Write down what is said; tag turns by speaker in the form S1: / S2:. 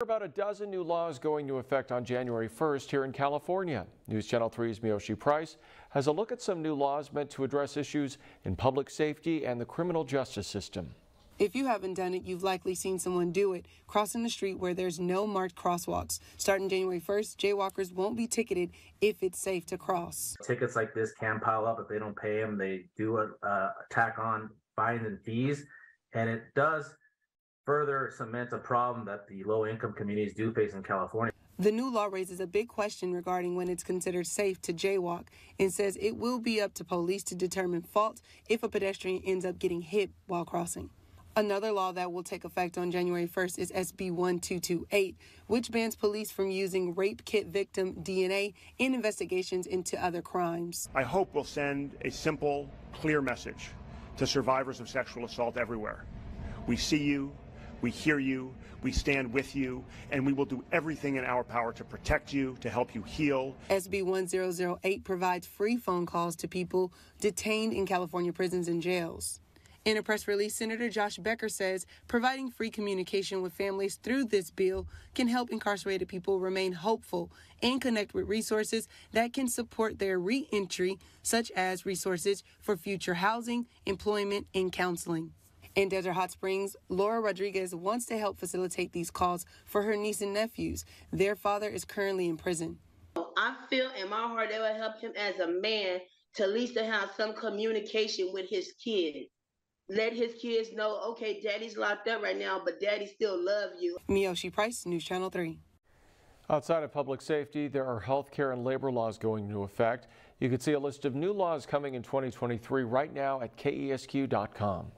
S1: About a dozen new laws going into effect on January 1st here in California. News Channel 3's Miyoshi Price has a look at some new laws meant to address issues in public safety and the criminal justice system.
S2: If you haven't done it, you've likely seen someone do it, crossing the street where there's no marked crosswalks. Starting January 1st, jaywalkers won't be ticketed if it's safe to cross.
S3: Tickets like this can pile up if they don't pay them. They do a, uh, tack on fines and fees, and it does further cement a problem that the low income communities do face in California.
S2: The new law raises a big question regarding when it's considered safe to jaywalk and says it will be up to police to determine fault if a pedestrian ends up getting hit while crossing. Another law that will take effect on January 1st is SB 1228, which bans police from using rape kit victim DNA in investigations into other crimes.
S4: I hope we'll send a simple, clear message to survivors of sexual assault everywhere. We see you, we hear you, we stand with you, and we will do everything in our power to protect you, to help you heal.
S2: SB 1008 provides free phone calls to people detained in California prisons and jails. In a press release, Senator Josh Becker says providing free communication with families through this bill can help incarcerated people remain hopeful and connect with resources that can support their reentry, such as resources for future housing, employment, and counseling. In Desert Hot Springs, Laura Rodriguez wants to help facilitate these calls for her niece and nephews. Their father is currently in prison.
S5: I feel in my heart that will help him as a man to at least to have some communication with his kids let his kids know, okay, daddy's locked up right now, but daddy still love you.
S2: Miyoshi Price, News Channel 3.
S1: Outside of public safety, there are health care and labor laws going into effect. You can see a list of new laws coming in 2023 right now at kesq.com.